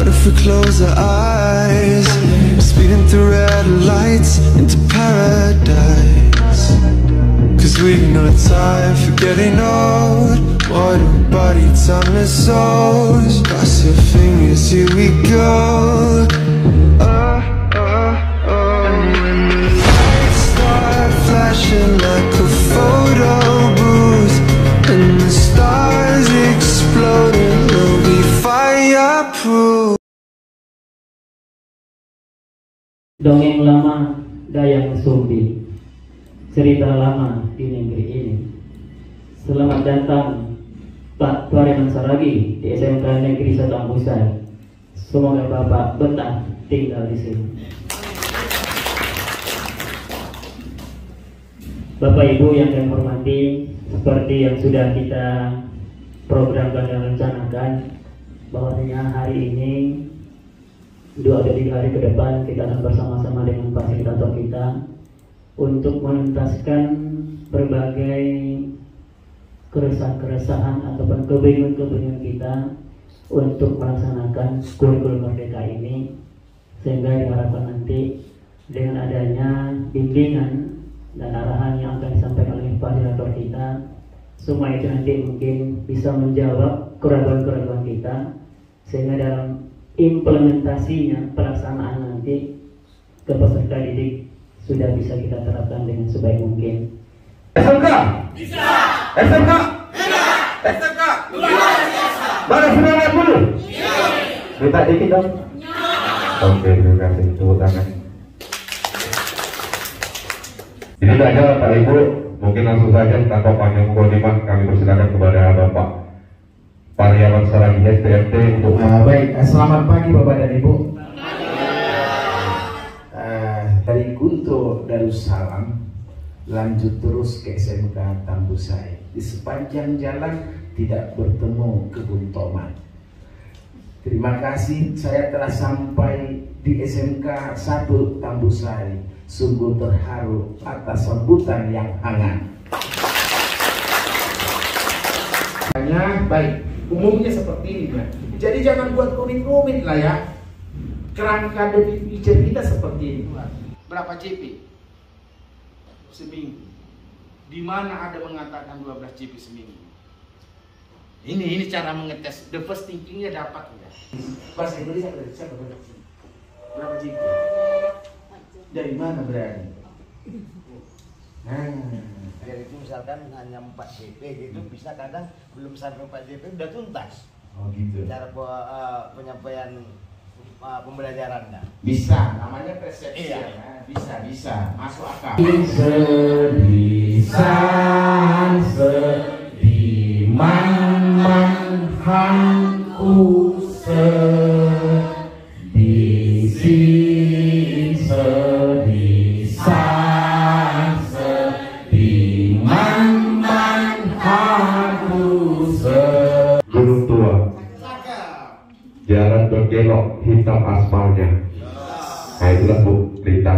What if we close our eyes? Speeding through red lights into paradise. Cause we've no time for getting old. Water body, timeless souls. Cross your fingers, here we go. Dongeng lama Dayang Sumbi. Cerita lama di negeri ini. Selamat datang Pak Tuariman Saragi di SMK Negeri Satu Ambusai Semoga Bapak betah tinggal di sini. Bapak Ibu yang kami hormati Seperti yang sudah kita programkan dan rencanakan bahwasanya hari ini dua atau tiga hari ke depan kita akan bersama-sama dengan fasilitator kita untuk menuntaskan berbagai keresahan-keresahan ataupun kebingungan-kebingungan kita untuk melaksanakan kurikulum merdeka ini. Sehingga diharapkan nanti dengan adanya bimbingan dan arahan yang akan disampaikan oleh fasilitator kita semua itu nanti mungkin bisa menjawab keraguan-keraguan kita. Sehingga dalam implementasinya pelaksanaan nanti ke peserta didik sudah bisa kita terapkan dengan sebaik mungkin. SMK? Bisa. SMK? Bisa. SMK? Luar biasa. Mana semangat dulu? Iya. Minta dikit dong. Oke, terima kasih. Tepuk tangan. Ini saja Pak Ibu, mungkin langsung saja tanpa panjang mukadimah kami persilakan kepada Bapak Pariawan Saragi STMT untuk Ah, baik, eh, selamat pagi Bapak dan Ibu. Eh, dari Guntur Darussalam lanjut terus ke SMK Tambusai. Di sepanjang jalan tidak bertemu kebun tomat. Terima kasih saya telah sampai di SMK 1 Tambusai. Sungguh terharu atas sambutan yang hangat. Hanya baik, umumnya seperti ini ya. Jadi jangan buat rumit-rumit lah ya. Kerangka berpikir kita seperti ini. Berapa JP? Seminggu. Di mana ada mengatakan 12 JP seminggu? Ini ini cara mengetes. The first thinkingnya dapat enggak? Bahasa Indonesia berarti siapa berarti? Berapa JP? Dari mana berani? Nah, Jadi itu misalkan hanya 4 JP gitu bisa kadang belum sampai 4 JP udah tuntas oh gitu. cara eh, penyampaian eh, pembelajarannya. Bisa, namanya persepsi. Iya. ya. Bisa, bisa, masuk akal. Sedisan sediman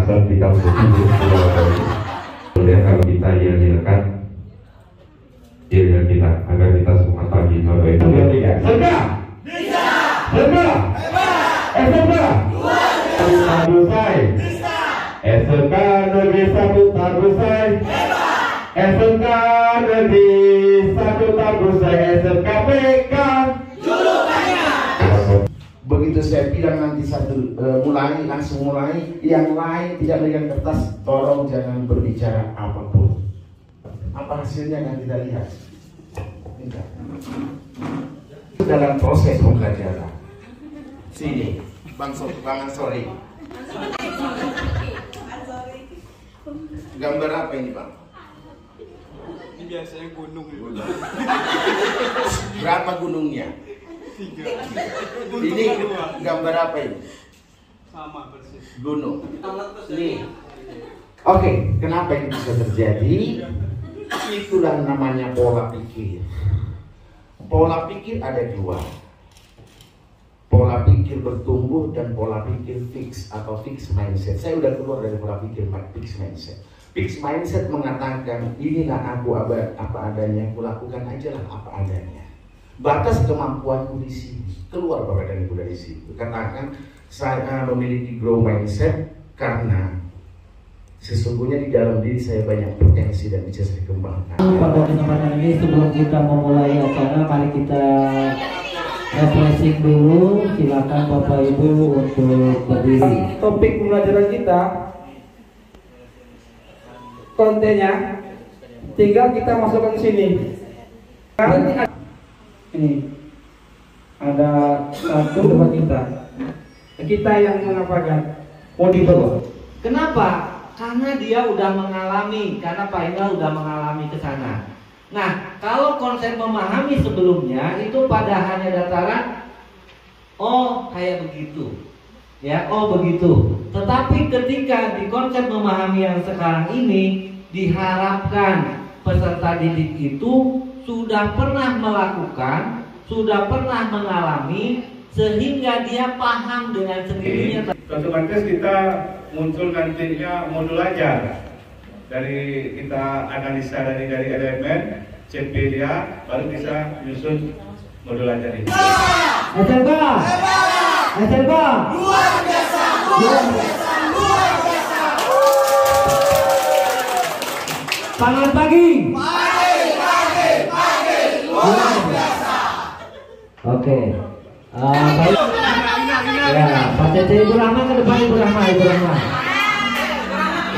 kita menuju Gunung Tua Kemudian kalau kita yel-yelkan Yel-yel kita agar kita semua pagi Bapak Ibu ya Serta Bisa. Serta SMK Tarbusai SMK Negeri Satu Tarbusai SMK Negeri Satu Tarbusai SMK PK Begitu saya bilang nanti satu eh, mulai langsung mulai, yang lain tidak megang kertas, tolong jangan berbicara apa pun. Apa hasilnya yang kita lihat? Tidak. Itu dalam proses pembelajaran. Sini, Bang so Bang Ansori. Gambar apa ini, Bang? Ini biasanya gunung Berapa gunungnya? Ini gambar apa ini? Sama persis. Gunung. Nih. Oke, kenapa ini bisa terjadi? Itulah namanya pola pikir. Pola pikir ada dua. Pola pikir bertumbuh dan pola pikir fix atau fix mindset. Saya udah keluar dari pola pikir fix mindset. Fix mindset mengatakan inilah aku apa, apa adanya, aku lakukan aja lah apa adanya. Batas kemampuanku di sini. Keluar bapak dan ibu dari situ karena kan saya memiliki grow mindset karena sesungguhnya di dalam diri saya banyak potensi dan bisa saya kembangkan. Pada kesempatan ini sebelum kita memulai acara, mari kita refreshing dulu. Silakan Bapak Ibu untuk berdiri. topik pembelajaran kita. Kontennya tinggal kita masukkan ke sini. Karena ini ada, satu depan kita kita yang mengapakan mau dibawa Kenapa? Karena dia udah mengalami, karena Pak Indra udah mengalami ke sana. Nah, kalau konsep memahami sebelumnya itu pada hanya dataran oh kayak begitu. Ya, oh begitu. Tetapi ketika di konsep memahami yang sekarang ini diharapkan peserta didik itu sudah pernah melakukan, sudah pernah mengalami sehingga dia paham dengan sendirinya otomatis kita muncul nantinya modul ajar dari kita analisa dari dari elemen CP dia baru bisa menyusun modul ajar ini. SMK. SMK. Luar biasa. Luar biasa. Luar biasa. Selamat pagi, pagi. Luar biasa. Oke. Baik. Ya, Pak Cece Ibu Rahma ke depan Ibu Rahma, Ibu Rahma.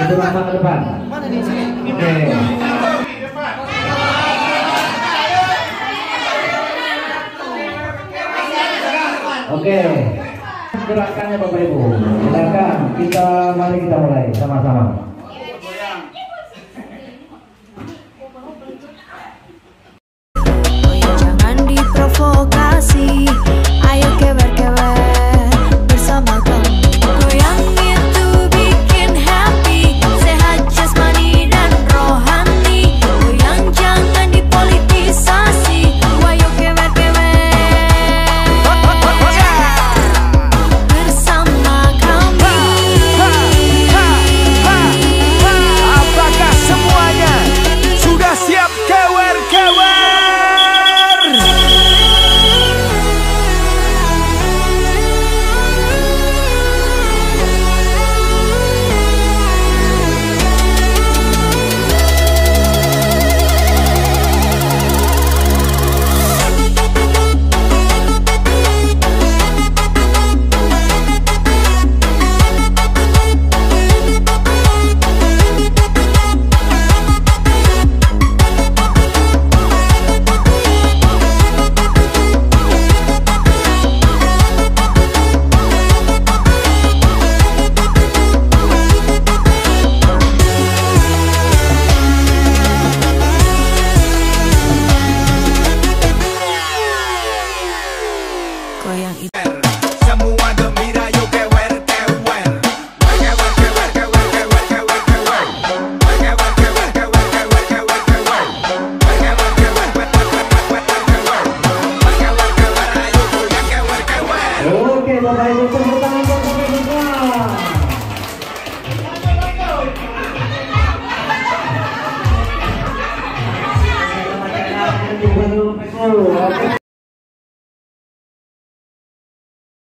Ibu Rahma ke depan. Oke. Oke. Gerakannya Bapak Ibu. Silakan kita mari kita mulai sama-sama. goyang itu Semua gembira yuk kewer kewer Oke, Bapak Ibu